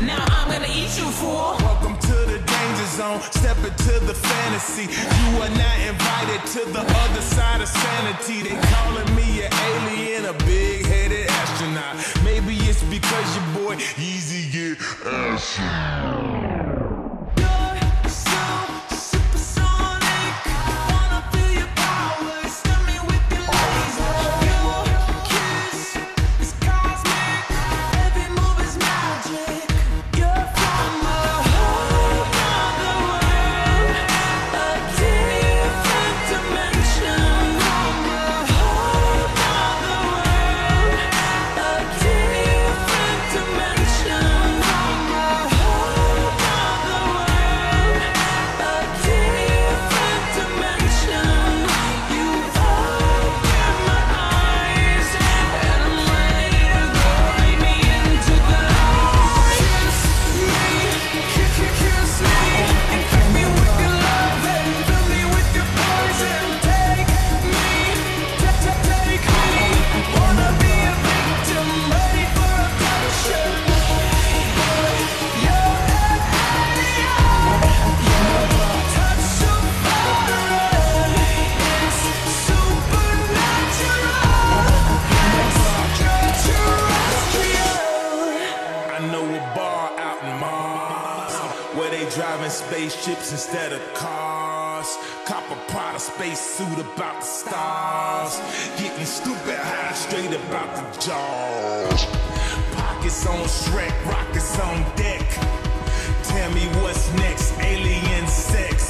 Now I'm gonna eat you, fool. Welcome to the danger zone. Step into the fantasy. You are not invited to the other side of sanity. They calling me an alien, a big-headed astronaut. Maybe it's because your boy Yeezy get ashy. Bar out in Mars where they driving spaceships instead of cars. Cop a Prada space suit about the stars. Getting stupid high straight about the jaws. Pockets on Shrek, rockets on deck. Tell me what's next, alien sex.